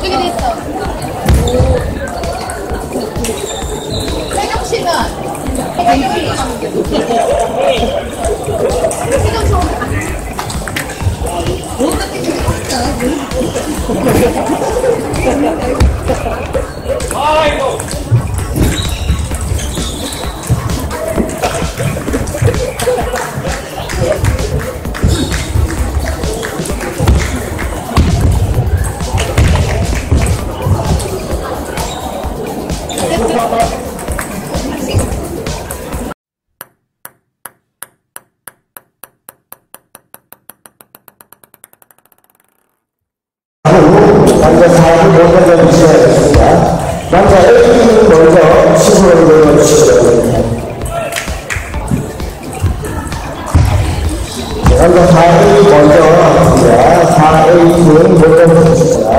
어떻게 됐어? 남자 4를 먼저 해주셔야겠습니다. 남자 1는 먼저 시선을 보여주시기 바랍니다. 남자 4를 먼저 합니다. 4A는 먼저 해주십니다.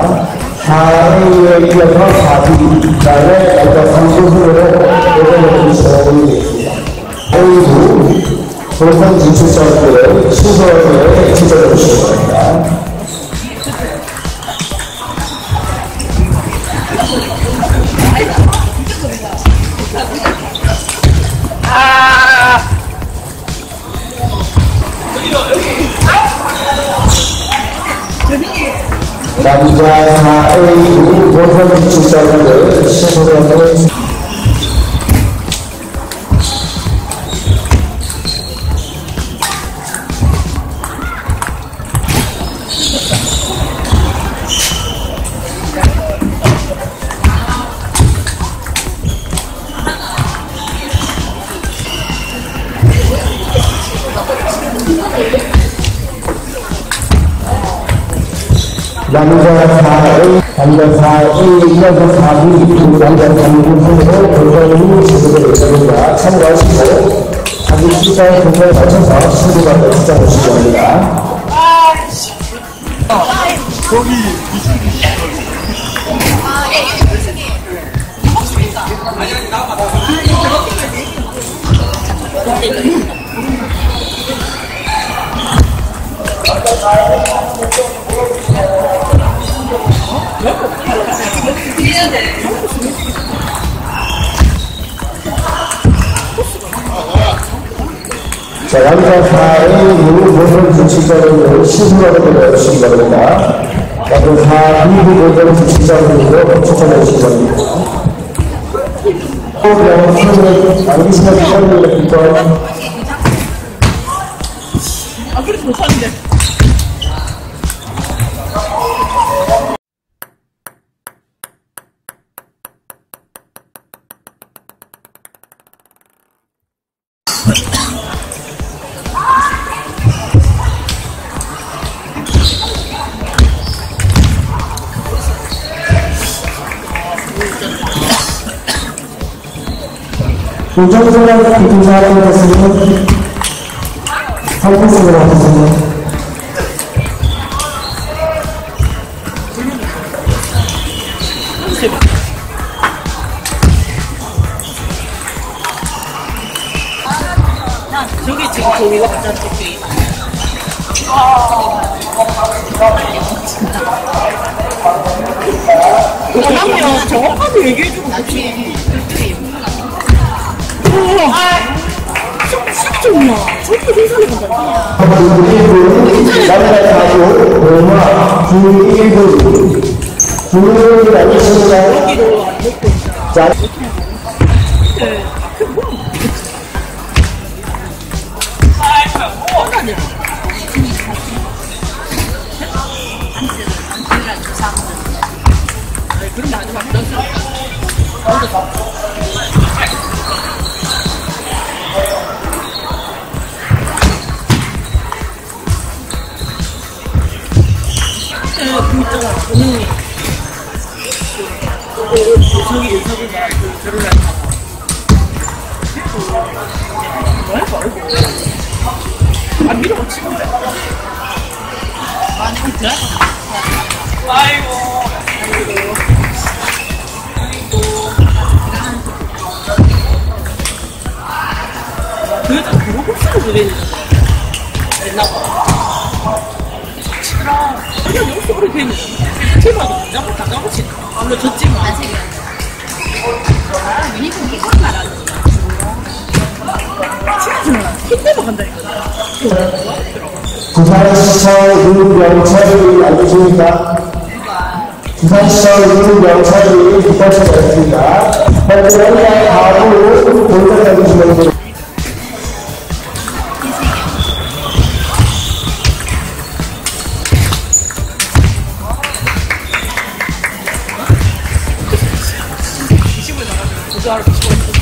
4A에 이어서 4B, 그 다음에 남자 3순으로 먼저 해주셔야 되겠습니다. A부, 본선 진출자들의 시선을 지정해 주시기 바랍니다. 남자 4A 본선 진출자들의 시선을 남자 4A, 남자 4A, 이어서 4B, 남자 3부으로 본선이 진행될 예정입니다. 참고하시고 자기 시사의 분야에 맞춰서 신고가 주장하시기 바랍니다. 자, 남자 4A 모든 주치자들을 신고하게 되어주시기 바랍니다. 남자 4B 모든 주치자들로 추천해 주시기 바랍니다. 호흡 선생님, 알겠습니다. 기다려주세요. 아, 그래도 못하는데. 김사랑 교수님, 한국으로 와주세요. 저기 지금 저기가 가장 저기. 원하면 정확하게 얘기해주고. 진짜 좋나. 저렇게 생산해 본다. 남자 4부, 로마, 주1부, 주1부 알겠습니다. 여기로 안 먹고 있다. 자, 그 그. 아, 간다니까 부산시청 윤명철이 알려주니까 부산시청 윤명철이 부탁드렸습니다. 현재 바로 본전해 주시면 됩니다. 나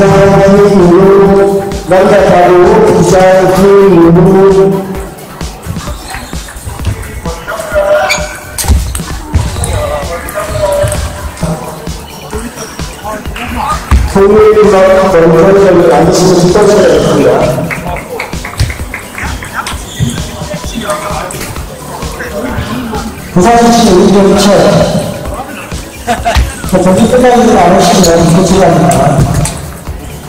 이후 남자바로 기상기 이후 토요일만 본전을 앉으시면 수고하셨습니다. 부산시 의정철 경기 끝나지 않으시면 소치랍니다.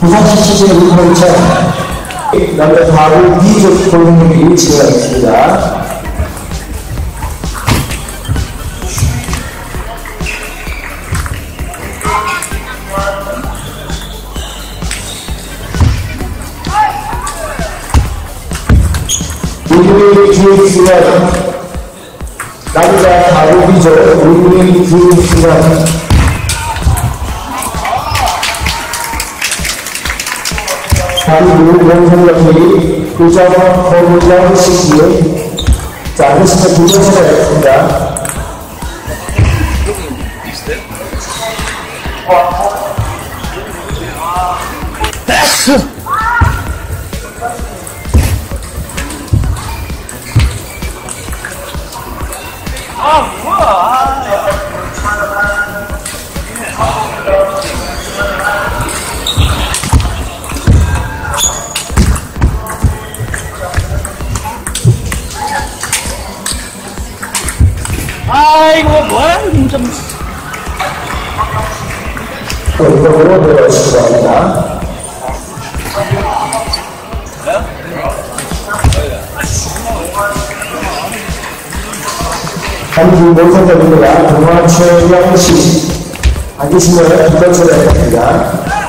부산시 시즌 의정철 남자 바로 B조 골목이 진행하겠습니다. 우리 기획수가 남자 바로 B조 우리 기획수가 그리고 원성력이 의자와 거부장 시기에 자, 두 번째가 있습니다. 아이고 공격으로 내려주시기 바랍니다. 한국 원성력입니다. 동화 최영 씨. 앉으시면 있습니다.